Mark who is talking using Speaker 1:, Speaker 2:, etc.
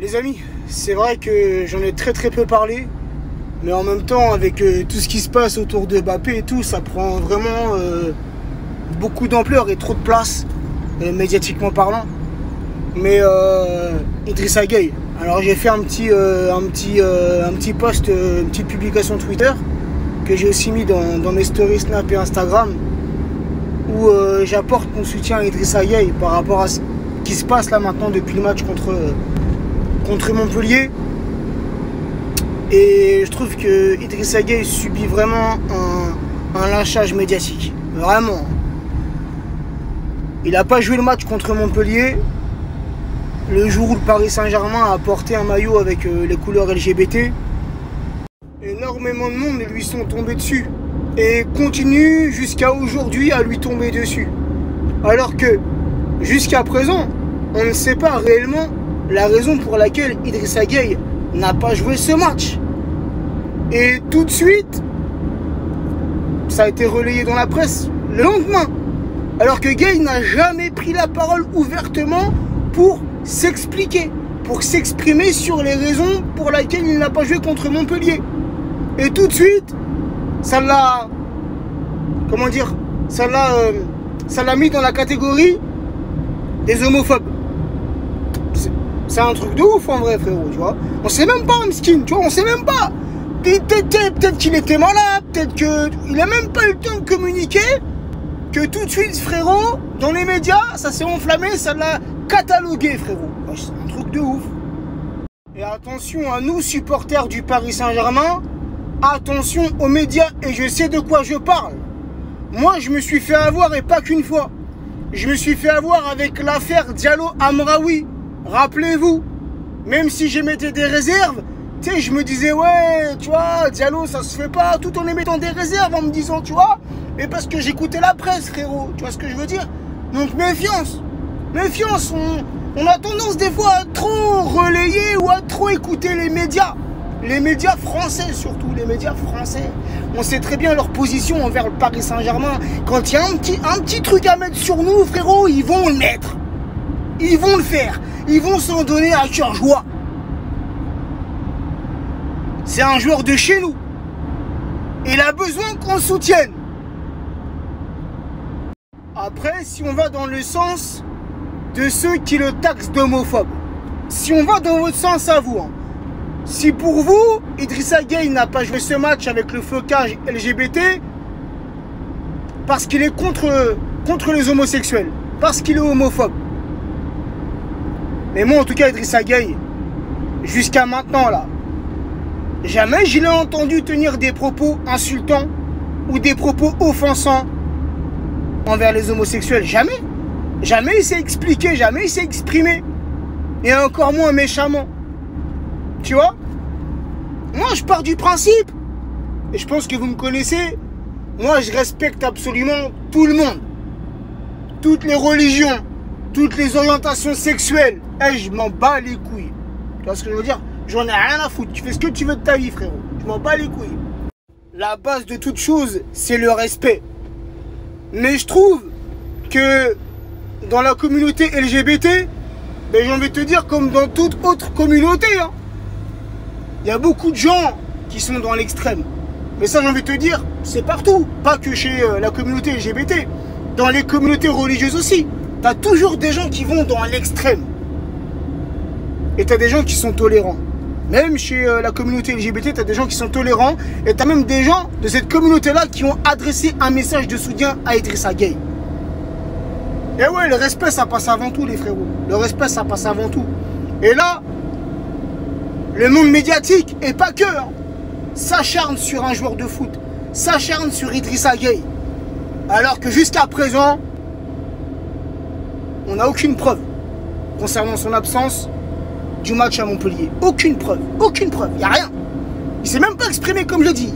Speaker 1: Les amis, c'est vrai que j'en ai très très peu parlé, mais en même temps, avec euh, tout ce qui se passe autour de Mbappé et tout, ça prend vraiment euh, beaucoup d'ampleur et trop de place, euh, médiatiquement parlant. Mais Idrissa Gueye, alors j'ai fait un petit, un petit, un petit post, une petite publication Twitter que j'ai aussi mis dans, dans, mes stories Snap et Instagram où j'apporte mon soutien à Idrissa Gueye par rapport à ce qui se passe là maintenant depuis le match contre contre Montpellier. Et je trouve que Idrissa Gueye subit vraiment un, un lynchage médiatique. Vraiment. Il n'a pas joué le match contre Montpellier. Le jour où le Paris Saint-Germain a porté un maillot avec euh, les couleurs LGBT. Énormément de monde lui sont tombés dessus. Et continue jusqu'à aujourd'hui à lui tomber dessus. Alors que jusqu'à présent, on ne sait pas réellement la raison pour laquelle Idrissa Gueye n'a pas joué ce match. Et tout de suite, ça a été relayé dans la presse le lendemain. Alors que Gueye n'a jamais pris la parole ouvertement pour s'expliquer, pour s'exprimer sur les raisons pour lesquelles il n'a pas joué contre Montpellier. Et tout de suite, ça l'a. Comment dire Ça l'a. Euh, ça l'a mis dans la catégorie des homophobes. C'est un truc de ouf en vrai, frérot, tu vois. On sait même pas, skin, tu vois, on sait même pas. Peut-être qu'il était malade, peut-être qu'il a même pas eu le temps de communiquer. Que tout de suite, frérot, dans les médias, ça s'est enflammé, ça l'a catalogué, frérot. C'est un truc de ouf. Et attention à nous, supporters du Paris Saint-Germain. Attention aux médias, et je sais de quoi je parle. Moi, je me suis fait avoir, et pas qu'une fois. Je me suis fait avoir avec l'affaire Diallo Amraoui. Rappelez-vous, même si j'émettais des réserves, tu sais, je me disais, ouais, tu vois, Diallo, ça se fait pas, tout en émettant des réserves, en me disant, tu vois, mais parce que j'écoutais la presse, frérot, tu vois ce que je veux dire? Donc méfiance, méfiance, on, on a tendance des fois à trop relayer ou à trop écouter les médias. Les médias français, surtout les médias français. On sait très bien leur position envers le Paris Saint-Germain. Quand il y a un petit, un petit truc à mettre sur nous, frérot, ils vont le mettre. Ils vont le faire. Ils vont s'en donner à cœur joie. C'est un joueur de chez nous. Il a besoin qu'on le soutienne. Après, si on va dans le sens de ceux qui le taxent d'homophobe, si on va dans votre sens à vous, hein, si pour vous, Idrissa Gueye n'a pas joué ce match avec le flocage LGBT parce qu'il est contre, contre les homosexuels, parce qu'il est homophobe. Mais moi, en tout cas, Idrissa Gueye, jusqu'à maintenant, là, jamais je l'ai entendu tenir des propos insultants ou des propos offensants envers les homosexuels. Jamais. Jamais il s'est expliqué, jamais il s'est exprimé. Et encore moins méchamment. Tu vois? Moi, je pars du principe, et je pense que vous me connaissez, moi, je respecte absolument tout le monde. Toutes les religions, toutes les orientations sexuelles. Et je m'en bats les couilles. Tu vois ce que je veux dire? J'en ai rien à foutre. Tu fais ce que tu veux de ta vie, frérot. Je m'en bats les couilles. La base de toute chose, c'est le respect. Mais je trouve que dans la communauté LGBT, ben, j'ai envie de te dire comme dans toute autre communauté, hein, il y a beaucoup de gens qui sont dans l'extrême. Mais ça, j'ai envie de te dire, c'est partout. Pas que chez euh, la communauté LGBT. Dans les communautés religieuses aussi. Tu as toujours des gens qui vont dans l'extrême. Et tu as des gens qui sont tolérants. Même chez euh, la communauté LGBT, tu as des gens qui sont tolérants. Et tu as même des gens de cette communauté-là qui ont adressé un message de soutien à Idrissa Gueye. Et ouais, le respect, ça passe avant tout, les frérots. Le respect, ça passe avant tout. Et là, le monde médiatique, et pas que, hein, s'acharne sur un joueur de foot, s'acharne sur Idrissa Gueye. Alors que jusqu'à présent, on n'a aucune preuve concernant son absence du match à Montpellier. Aucune preuve, aucune preuve, il n'y a rien. Il s'est même pas exprimé comme je dis.